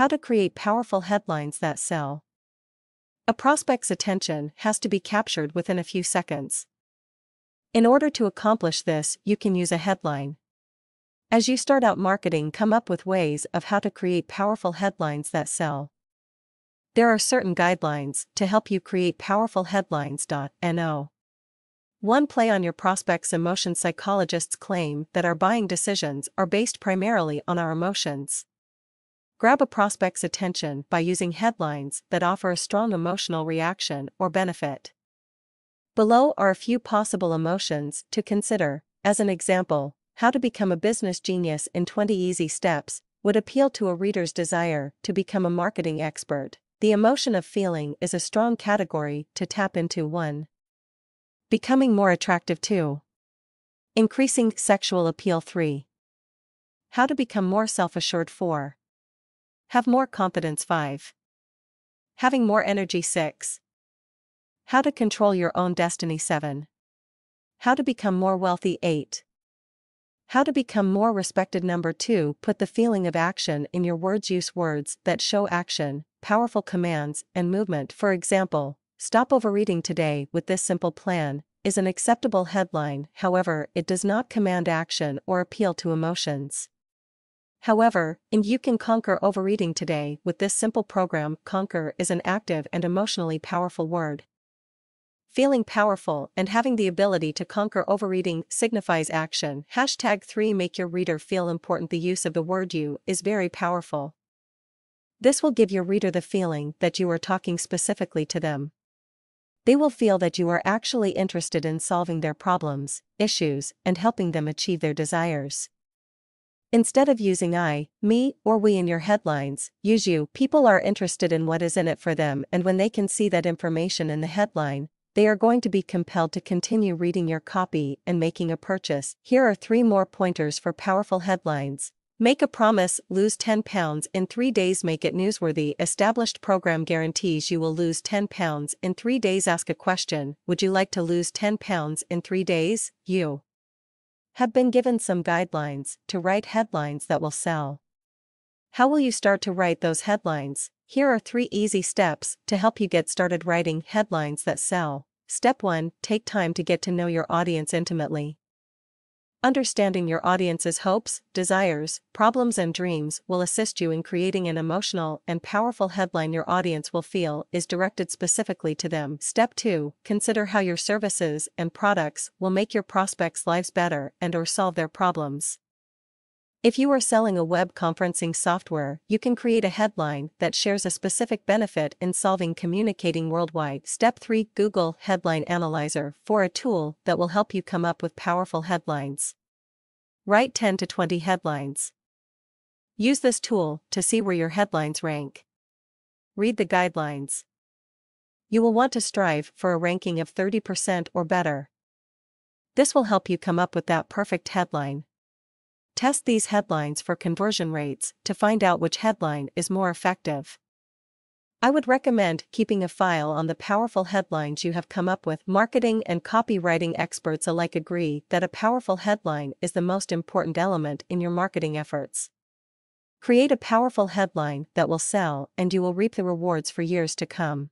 How to create powerful headlines that sell. A prospect's attention has to be captured within a few seconds. In order to accomplish this, you can use a headline. As you start out marketing, come up with ways of how to create powerful headlines that sell. There are certain guidelines to help you create powerful headlines. No. 1. Play on your prospect's emotion. Psychologists claim that our buying decisions are based primarily on our emotions. Grab a prospect's attention by using headlines that offer a strong emotional reaction or benefit. Below are a few possible emotions to consider. As an example, how to become a business genius in 20 easy steps would appeal to a reader's desire to become a marketing expert. The emotion of feeling is a strong category to tap into 1. Becoming more attractive 2. Increasing sexual appeal 3. How to become more self assured 4. Have more confidence 5. Having more energy 6. How to control your own destiny 7. How to become more wealthy 8. How to become more respected number 2 Put the feeling of action in your words use words that show action, powerful commands, and movement for example, stop overeating today with this simple plan, is an acceptable headline however it does not command action or appeal to emotions. However, and You Can Conquer Overeating Today with this simple program, conquer is an active and emotionally powerful word. Feeling powerful and having the ability to conquer overeating signifies action. Hashtag 3 Make your reader feel important. The use of the word you is very powerful. This will give your reader the feeling that you are talking specifically to them. They will feel that you are actually interested in solving their problems, issues, and helping them achieve their desires. Instead of using I, me, or we in your headlines, use you. People are interested in what is in it for them, and when they can see that information in the headline, they are going to be compelled to continue reading your copy and making a purchase. Here are three more pointers for powerful headlines. Make a promise, lose 10 pounds in 3 days, make it newsworthy. Established program guarantees you will lose 10 pounds in 3 days. Ask a question Would you like to lose 10 pounds in 3 days? You have been given some guidelines to write headlines that will sell. How will you start to write those headlines? Here are three easy steps to help you get started writing headlines that sell. Step 1 Take time to get to know your audience intimately. Understanding your audience's hopes, desires, problems, and dreams will assist you in creating an emotional and powerful headline your audience will feel is directed specifically to them. Step 2 Consider how your services and products will make your prospects' lives better and or solve their problems. If you are selling a web conferencing software, you can create a headline that shares a specific benefit in solving communicating worldwide. Step 3 Google Headline Analyzer for a tool that will help you come up with powerful headlines. Write 10 to 20 headlines. Use this tool to see where your headlines rank. Read the guidelines. You will want to strive for a ranking of 30% or better. This will help you come up with that perfect headline. Test these headlines for conversion rates to find out which headline is more effective. I would recommend keeping a file on the powerful headlines you have come up with. Marketing and copywriting experts alike agree that a powerful headline is the most important element in your marketing efforts. Create a powerful headline that will sell and you will reap the rewards for years to come.